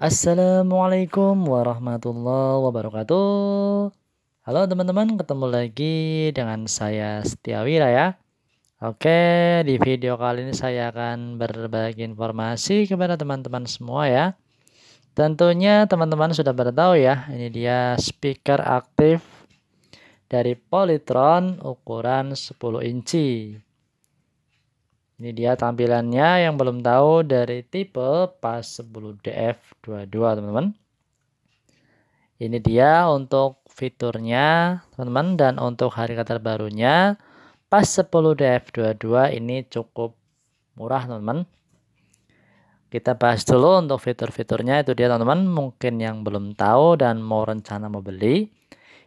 Assalamualaikum warahmatullahi wabarakatuh. Halo teman-teman, ketemu lagi dengan saya Setiawira ya. Oke, di video kali ini saya akan berbagi informasi kepada teman-teman semua ya. Tentunya teman-teman sudah bertahu ya, ini dia speaker aktif dari Polytron ukuran 10 inci. Ini dia tampilannya yang belum tahu dari tipe PAS 10DF22 teman-teman. Ini dia untuk fiturnya teman-teman dan untuk harga terbarunya PAS 10DF22 ini cukup murah teman-teman. Kita bahas dulu untuk fitur-fiturnya itu dia teman-teman mungkin yang belum tahu dan mau rencana mau beli.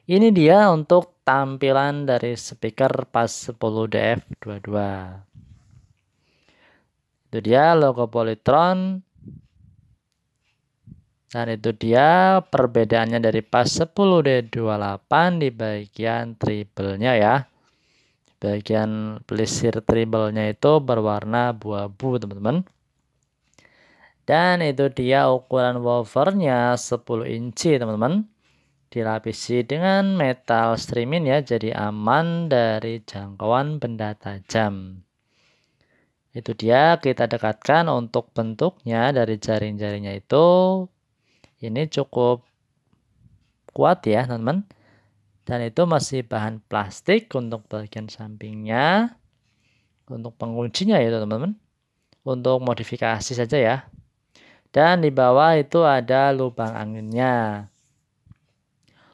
Ini dia untuk tampilan dari speaker PAS 10DF22 itu dia logo Polytron dan itu dia perbedaannya dari pas 10D28 di bagian triple-nya ya. Bagian pelisir triple-nya itu berwarna abu-abu teman-teman. Dan itu dia ukuran woofernya 10 inci teman-teman. Dilapisi dengan metal streaming ya jadi aman dari jangkauan benda tajam itu dia kita dekatkan untuk bentuknya dari jaring-jaringnya itu. Ini cukup kuat ya teman-teman. Dan itu masih bahan plastik untuk bagian sampingnya. Untuk penguncinya ya teman-teman. Untuk modifikasi saja ya. Dan di bawah itu ada lubang anginnya.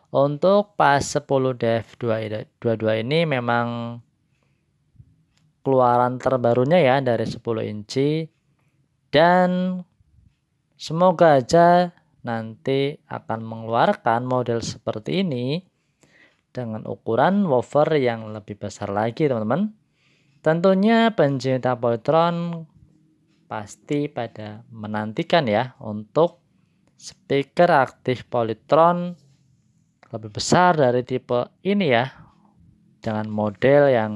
Untuk pas 10 DF22 ini memang keluaran terbarunya ya dari 10 inci. Dan semoga aja nanti akan mengeluarkan model seperti ini dengan ukuran woofer yang lebih besar lagi teman-teman. Tentunya pencinta Polytron pasti pada menantikan ya untuk speaker aktif Polytron lebih besar dari tipe ini ya dengan model yang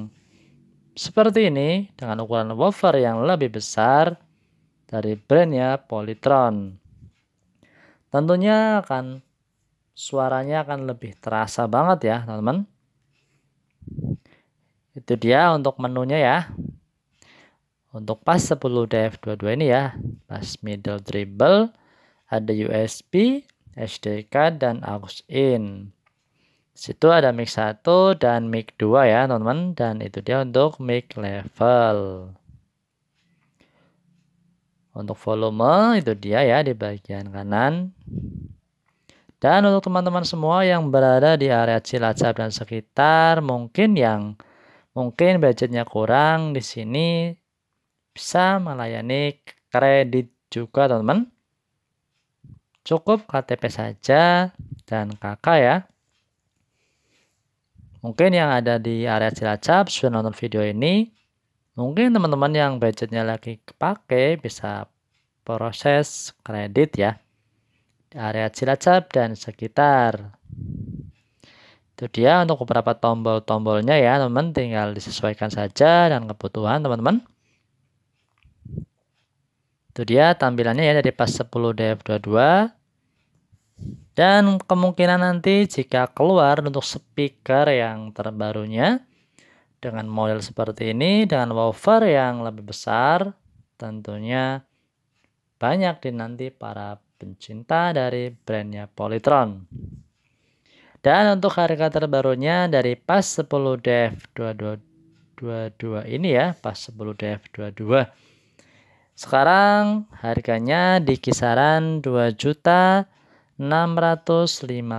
seperti ini dengan ukuran woofer yang lebih besar dari brandnya Polytron. Tentunya akan suaranya akan lebih terasa banget ya teman-teman. Itu dia untuk menunya ya. Untuk pas 10 DF22 ini ya, pas middle treble ada USB, SD card dan aux in situ ada mic 1 dan mic 2 ya teman-teman. Dan itu dia untuk mic level. Untuk volume itu dia ya di bagian kanan. Dan untuk teman-teman semua yang berada di area Cilacap dan sekitar mungkin yang mungkin budgetnya kurang di sini bisa melayani kredit juga teman-teman. Cukup KTP saja dan KK ya Mungkin yang ada di area Cilacap sudah nonton video ini, mungkin teman-teman yang budgetnya lagi kepake bisa proses kredit ya di area Cilacap dan sekitar. Itu dia untuk beberapa tombol-tombolnya ya teman-teman tinggal disesuaikan saja dan kebutuhan teman-teman. Itu dia tampilannya ya dari pas 10 DF22 dan kemungkinan nanti jika keluar untuk speaker yang terbarunya dengan model seperti ini dengan woofer yang lebih besar tentunya banyak dinanti para pencinta dari brandnya Polytron. Dan untuk harga terbarunya dari pas 10 DF22 ini ya, pas 10 DF22. Sekarang harganya di kisaran 2 juta 650.000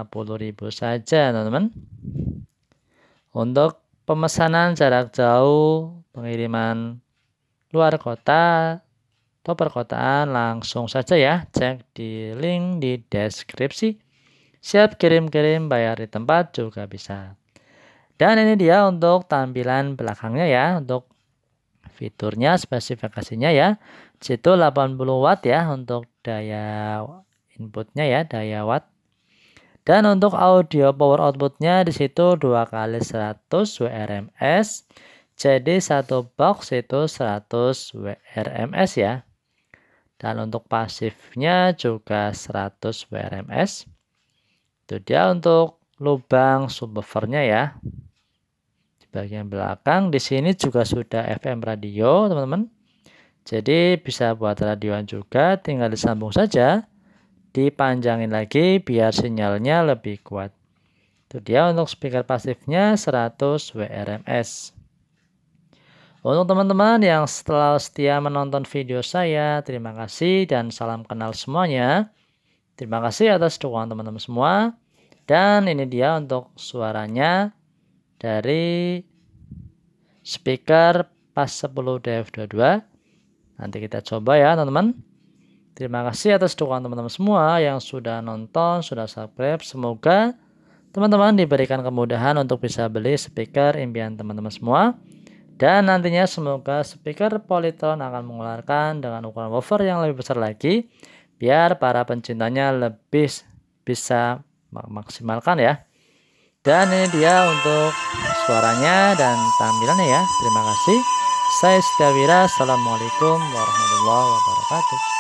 saja teman-teman. Untuk pemesanan jarak jauh pengiriman luar kota atau perkotaan langsung saja ya cek di link di deskripsi. Siap kirim-kirim bayar di tempat juga bisa. Dan ini dia untuk tampilan belakangnya ya untuk fiturnya spesifikasinya ya. Situ 80 watt ya untuk daya inputnya ya daya watt. Dan untuk audio power outputnya di situ dua kali 100 WRMS jadi satu box itu 100 WRMS ya. Dan untuk pasifnya juga 100 WRMS itu dia untuk lubang subwoofernya ya. Di bagian belakang di sini juga sudah FM radio teman-teman. Jadi bisa buat radioan juga tinggal disambung saja dipanjangin lagi biar sinyalnya lebih kuat itu dia untuk speaker pasifnya 100 WRMS untuk teman-teman yang setelah setia menonton video saya, terima kasih dan salam kenal semuanya. Terima kasih atas dukungan teman-teman semua. Dan ini dia untuk suaranya dari speaker pas 10 DF22. Nanti kita coba ya teman-teman. Terima kasih atas dukungan teman-teman semua yang sudah nonton, sudah subscribe. Semoga teman-teman diberikan kemudahan untuk bisa beli speaker impian teman-teman semua. Dan nantinya semoga speaker Polytron akan mengeluarkan dengan ukuran woofer yang lebih besar lagi biar para pencintanya lebih bisa memaksimalkan ya. Dan ini dia untuk suaranya dan tampilannya ya. Terima kasih. Saya Setiawira. Assalamualaikum warahmatullahi wabarakatuh.